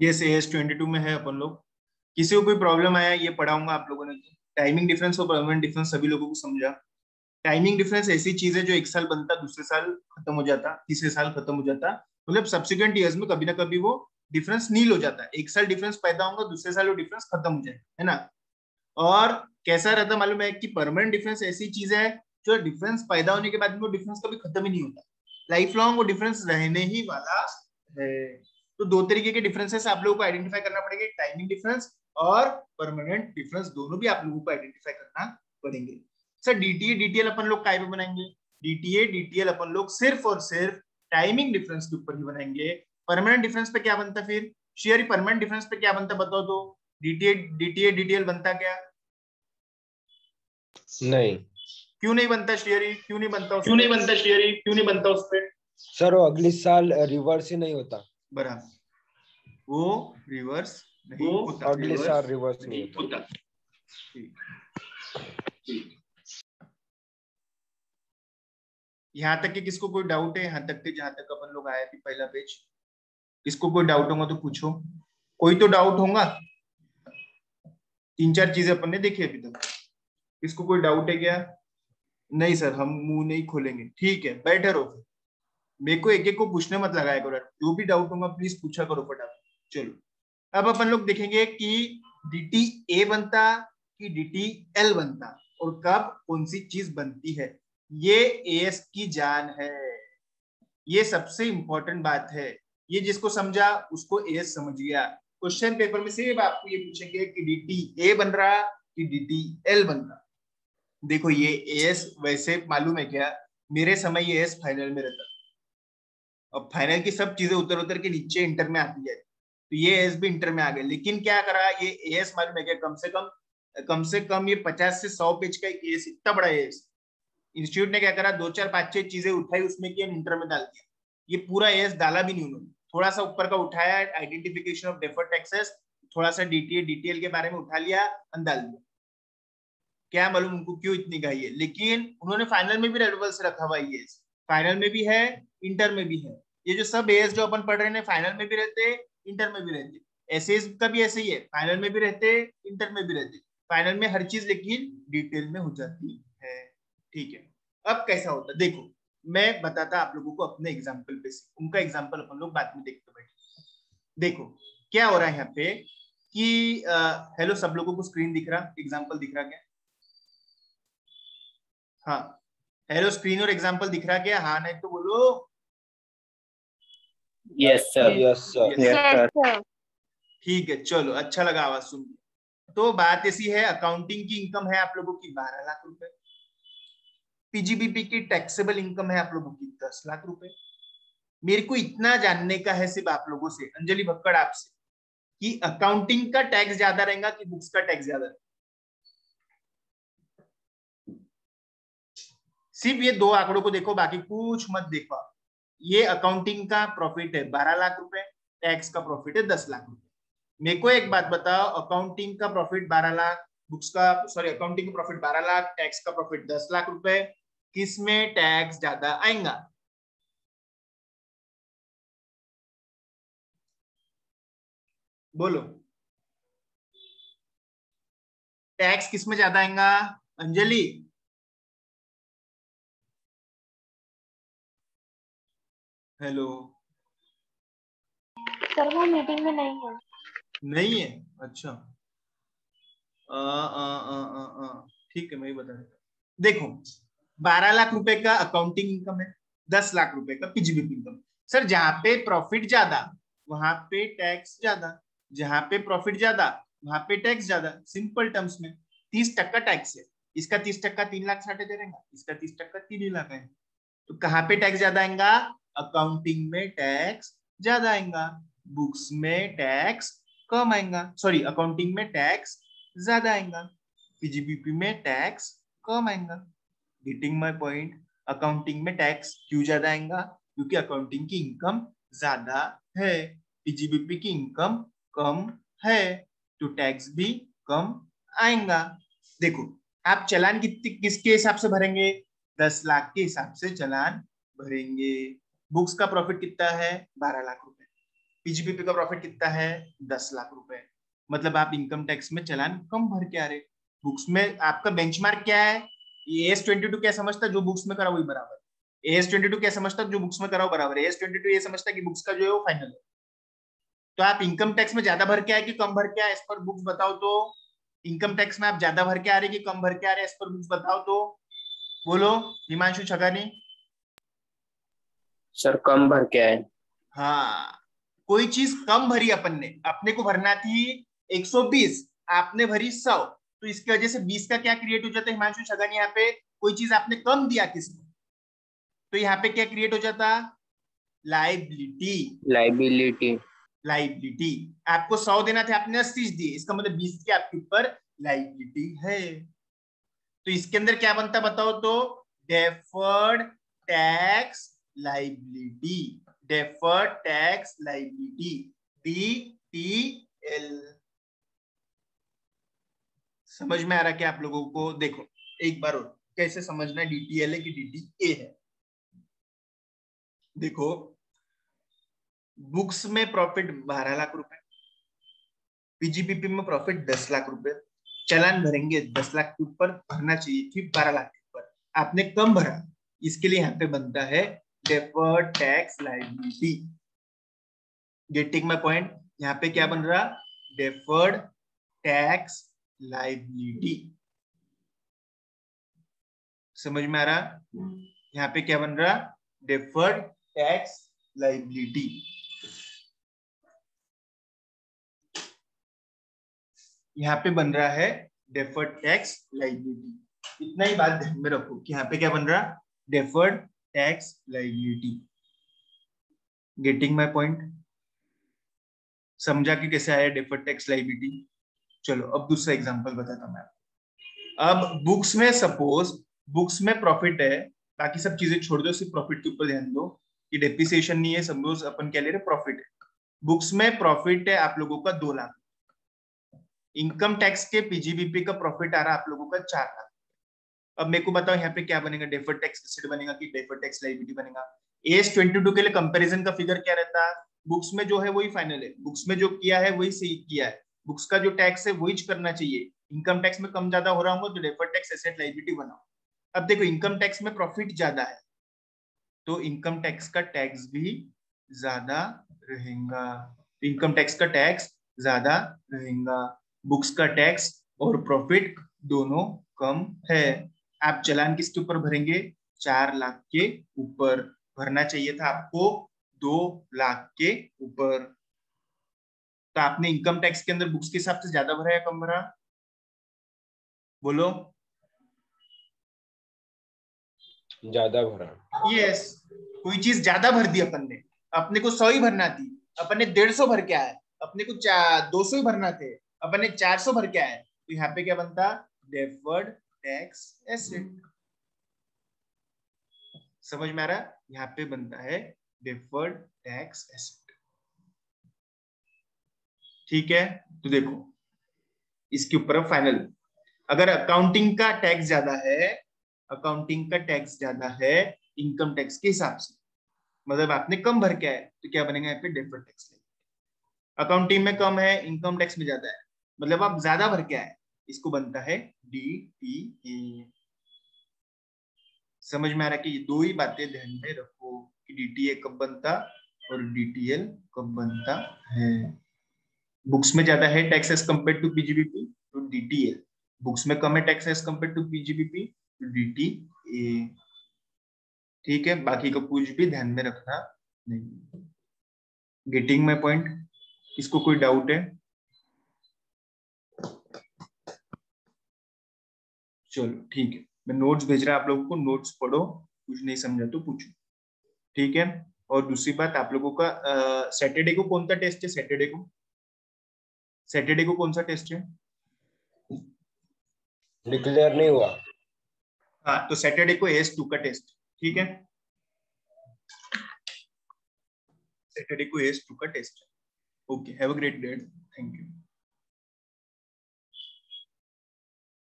जैसे S twenty to में है अपन लोग। किसी को कोई प्रॉब्लम आया, ये पढ़ाऊँगा आप लोगों ने। टाइमिंग डिफरेंस और परमानेंट डिफरेंस सभी लोगों को समझा। टाइमिंग डिफरेंस ऐसी चीज़ है जो एक साल बनता, दूसरे साल खत्म हो जाता, तीसरे साल खत्म हो जाता। मतलब सब्सिक्वेंट ईयर्स में कभी ना कभी वो डिफरेंस नील हो जाता। है एक साल डिफरेंस पैदा होगा, दूसरे साल वो डिफरेंस खत्म हो जाएगा, है ना? और कैसा रहता मालूम है कि परमानेंट डिफरेंस ऐसी चीज़ है जो डिफरेंस पैदा होने के बाद वो डिफरेंस कभी खत्म ही नहीं होता। लाइफ लॉन्ग वो डिफरेंस रहने ही वाला है। तो दो तरीके के डिफरेंसेस आप लोगों को आइडेंटिफाई करना पड़ेगा टाइमिंग डिफरेंस और परमानेंट डिफरेंस दोनों भी आप लोगों को आइडेंटिफाई करना पड़ेंगे। सर डीटीए डीटीएल अपन लोग काय पे बनाएँगे? डीटीए डीटीएल अपन लोग सिर्फ़ और सिर्फ़ टाइमिंग डिफरेंस के ऊपर ही बनाएँगे। परमानेंट डिफरेंस पे क्या बनता फिर? शेयर परमानेंट डिफरेंस पे क्या बनता बताओ तो? डीटीए डीटीए डीटीएल बनता क्या? नहीं। क्यों नहीं बनता शेयरी क्यों नहीं बनता क्यों नहीं बनता शेयरी क्यों नहीं बनता उस पर सर वो अगले साल रिवर्स ही नहीं होता। बराबर। वो रिवर्स नहीं वो होता। अगले साल रिवर्स नहीं होता। यहाँ तक कि किसको कोई डाउट है? यहाँ तक के जहाँ तक अपन लोग आए थे पहला पेज किसको कोई डाउट होगा तो पूछो। कोई तो डाउट होगा। तीन चार चीज़ें अपन ने देखी अभी तक। किसको कोई डाउट है क्या? नहीं सर हम मुँह नहीं खोलेंगे। ठीक है बैठे रहो। मेरे को एक एक को पूछने मत लगाया करो। जो भी डाउट होगा प्लीज़ पूछा करो फटाफट। चलो। अब अपन लोग देखेंगे कि डी ए बनता कि डी एल बनता और कब कौन सी चीज़ बनती है। ये ए एस की जान है। ये सबसे इंपॉर्टेंट बात है। ये जिसको समझा, उसको ए एस समझ गया। क्वेश्चन पेपर में सिर्फ़ आपको ये पूछेंगे कि डी ए बन रहा कि डी टी एल बन रहा। देखो, ये ए एस वैसे मालूम है क्या? मेरे समय ये एस फाइनल में रहता अब फाइनल की सब चीज़ें उतर उतर के नीचे इंटर में आती है। तो ये एस भी इंटर में आ गए। लेकिन क्या करा, ये एस मालूम है कम से कम कम से कम ये पचास से सौ पेज का एस इतना बड़ा एस इंस्टीट्यूट ने क्या करा, दो चार पाँच छह चीज़ें उठाई उसमें किया इंटर में डाल दिया। ये पूरा एस डाला भी नहीं उन्होंने। थोड़ा सा ऊपर का उठाया आइडेंटिफिकेशन ऑफ़ डेफर्ड टैक्सेस थोड़ा सा डीटीए डीटीएल के बारे में उठा लिया डाल दिया। क्या मालूम उनको क्यों इतनी गई है? लेकिन उन्होंने फाइनल में भी रेडबल से रखा हुआ ये फाइनल में भी है इंटर में भी है। ये जो सब एस जो अपन पढ़ रहे हैं फाइनल में भी रहते इंटर में भी रहते ऐसे का भी ऐसे ही है फाइनल में भी रहते इंटर में भी रहते। फाइनल में हर चीज़ लेकिन डिटेल में हो जाती है। ठीक है। अब कैसा होता देखो, मैं बताता आप लोगों को अपने एग्ज़ाम्पल पे उनका एग्ज़ाम्पल अपन लोग बाद में देखते बैठे देखो, क्या हो रहा है यहाँ पे कि हेलो सब लोगों को स्क्रीन दिख रहा एग्ज़ाम्पल दिख रहा क्या? हाँ। हेलो स्क्रीन और एग्ज़ाम्पल दिख रहा क्या? हाँ नहीं तो बोलो यस सर यस सर ठीक है चलो अच्छा लगा आवाज़ सुन तो बात ऐसी है अकाउंटिंग की इनकम है आप लोगों की बारह लाख रुपए। पीजीबीपी की टैक्सेबल इनकम है आप लोगों की दस लाख रुपए। मेरे को इतना जानने का है सिर्फ़ आप लोगों से अंजलि भक्कड़ आपसे कि अकाउंटिंग का टैक्स ज़्यादा रहेगा कि बुक्स का टैक्स ज़्यादा रहेगा? सिर्फ़ ये दो आंकड़ों को देखो बाकी कुछ मत देखो ये अकाउंटिंग का प्रॉफिट है, बारह लाख रुपए टैक्स का प्रॉफिट है, दस लाख रुपए। मेरे को एक बात बताओ अकाउंटिंग का प्रॉफिट बारह लाख बुक्स का सॉरी अकाउंटिंग का प्रॉफिट बारह लाख टैक्स का प्रॉफिट दस लाख रुपए किसमें टैक्स ज़्यादा आएगा? बोलो। टैक्स किसमें ज़्यादा आएगा? अंजलि हेलो। सर वो मीटिंग में नहीं है। नहीं है? अच्छा। आ, आ, आ, आ, आ, ठीक है मैं ही बता देता देखो बारह लाख रुपए का अकाउंटिंग इनकम है दस लाख रुपए का पीजीबीपी इनकम सर जहाँ पे प्रॉफिट ज़्यादा वहाँ पे टैक्स ज़्यादा। जहाँ पे प्रॉफिट ज़्यादा वहाँ पे टैक्स ज़्यादा। सिंपल टर्म्स में तीस टक्का टैक्स है। इसका तीस टक्का तीन लाख साठ हज़ार आएगा इसका तीस टक्का तीन ही लाख आएगा तो कहाँ पे टैक्स ज़्यादा आएगा? अकाउंटिंग में टैक्स ज़्यादा आएगा बुक्स में टैक्स कम आएगा सॉरी अकाउंटिंग में टैक्स ज़्यादा आएगा पीजीबीपी में टैक्स कम आएगा। गेटिंग माय पॉइंट अकाउंटिंग में टैक्स क्यों ज़्यादा आएगा? क्योंकि अकाउंटिंग की इनकम ज़्यादा है पीजीबीपी की इनकम कम है तो टैक्स भी कम आएगा। देखो, आप चलान कितने किसके हिसाब से भरेंगे? दस लाख के हिसाब से चलान भरेंगे। बुक्स का प्रॉफिट कितना है? बारह लाख रुपए। पीजीपीपी का प्रॉफिट कितना है? दस लाख रुपए। मतलब आप इनकम टैक्स में चलान कम भर के आ रहे बुक्स में आपका बेंचमार्क क्या है? एस ट्वेंटी टू क्या समझता है? जो बुक्स में करा वही बराबर। एस ट्वेंटी टू क्या समझता है? जो बुक्स में कराओ बराबर। एस ट्वेंटी टू ये समझता है कि बुक्स का जो है वो फाइनल है। तो आप इनकम टैक्स में ज़्यादा भर के आए कि कम भर के आए? इस पर बुक्स बताओ तो। इनकम टैक्स में आप ज़्यादा भर के आ रहे कि कम भर के आ रहे इस पर बुक्स बताओ तो। बोलो हिमांशु छगानी। सर कम भर के आए। हाँ कोई चीज़ कम भरी अपन ने। अपने को भरना थी 120 आपने भरी 100 तो इसकी वजह से 20 का क्या क्रिएट हो जाता है? हिमांशु छगन यहाँ पे कोई चीज़ आपने कम दिया किसको? तो यहाँ पे क्या क्रिएट हो जाता? लाइबिलिटी लाइबिलिटी लाइबिलिटी आपको 100 देना था आपने 80 दिए। इसका मतलब 20 की आपके ऊपर लाइबिलिटी है। तो इसके अंदर क्या बनता बताओ तो? Deferred tax tax liability D T L समझ में आ रहा क्या आप लोगों को? देखो, एक बार और, कैसे समझना है डीटीएल है कि डीटीए है? देखो बुक्स में प्रॉफिट बारह लाख रुपए पीजीपीपी में प्रॉफिट दस लाख रुपए, चलान भरेंगे दस लाख के ऊपर, भरना चाहिए फिर बारह लाख के ऊपर। आपने कम भरा, इसके लिए यहाँ पे बनता है deferred tax, liability. Getting my point यहाँ पे क्या बन रहा? डेफर्ड टैक्स लाइबिलिटी समझ में आ रहा? यहाँ पे क्या बन रहा? डेफर्ड टैक्स लाइबिलिटी यहाँ पे बन रहा है डेफर्ड टैक्स लाइबिलिटी इतना ही बात ध्यान में रखो कि यहाँ पे क्या बन रहा? Deferred tax liability. Getting my point? समझा कि कैसे आया डेफर्ड टैक्स लाइबिलिटी चलो, अब दूसरा एग्जांपल बताता मैं अब बुक्स में सपोज़ बुक्स में प्रॉफिट है बाकी सब चीज़ें छोड़ दो, सिर्फ़ प्रॉफिट के ऊपर ध्यान दो, कि डेप्रिसिएशन नहीं है सपोज़ अपन क्या ले रहे प्रॉफिट है। बुक्स में प्रॉफिट है आप लोगों का दो लाख। इनकम टैक्स के पीजीबीपी का प्रॉफिट आ रहा है आप लोगों का चार लाख। अब मेरे को बताओ यहाँ पे क्या बनेगा? डेफर्ड टैक्स एसेट बनेगा कि डेफर्ड टैक्स लाइबिलिटी बनेगा? एस ट्वेंटी टू के लिए कंपैरिजन का फिगर क्या रहता है? बुक्स में जो है वही फाइनल है। बुक्स में जो किया है, वही सही किया है। बुक्स का जो टैक्स है, वही करना चाहिए। इनकम टैक्स में कम ज़्यादा हो रहा होगा तो डेफर्ड टैक्स एसेट लाइबिलिटी बनाओ। अब देखो इनकम टैक्स में प्रॉफिट ज़्यादा है तो इनकम टैक्स का टैक्स भी ज़्यादा रहेगा। इनकम टैक्स का टैक्स ज़्यादा रहेगा। बुक्स का टैक्स और प्रॉफिट दोनों कम है। आप चलान किसके ऊपर भरेंगे? चार लाख के ऊपर भरना चाहिए था आपको दो लाख के ऊपर। तो आपने इनकम टैक्स के अंदर बुक्स के हिसाब से ज़्यादा भरा या कम भरा? बोलो। ज़्यादा भरा। यस कोई चीज़ ज़्यादा भर दी अपन ने। अपने को सौ ही भरना थी। अपन ने डेढ़ सौ भर के आया। अपने को दो सौ ही भरना थे। अपन ने चार सौ भर के आया। तो यहाँ पे क्या बनता? Deferred tax asset. समझ में आ रहा? है यहाँ पे बनता है डिफर्ड टैक्स एसेट। ठीक है? तो देखो, इसके ऊपर फाइनल अगर अकाउंटिंग का टैक्स ज़्यादा है अकाउंटिंग का टैक्स ज़्यादा है इनकम टैक्स के हिसाब से मतलब आपने कम भर के आए तो क्या बनेगा यहाँ पे डेफर्ड टैक्स अकाउंटिंग में कम है इनकम टैक्स में ज़्यादा है। मतलब आप ज़्यादा भर के आए। इसको बनता है डी टी ए समझ में आ रहा है कि ये दो ही बातें ध्यान में रखो कि डीटीए कब बनता और डीटीएल कब बनता है। बुक्स में ज़्यादा है tax as compare to PGBP तो डीटीएल बुक्स में कम है tax as compare to PGBP तो डीटीए ठीक है, बाकी का कुछ भी ध्यान में रखना नहीं। गेटिंग माई पॉइंट इसको कोई डाउट है? चलो ठीक है। मैं नोट्स भेज रहा आप लोगों को नोट्स पढ़ो कुछ नहीं समझा तो पूछो। ठीक है? और दूसरी बात आप लोगों का सैटरडे को कौन सा टेस्ट है? सैटरडे को? सैटरडे को कौन सा टेस्ट है? डिक्लेयर नहीं हुआ। हाँ तो सैटरडे को एस टू का टेस्ट ठीक है? सैटरडे को एस टू का test okay have a great day thank you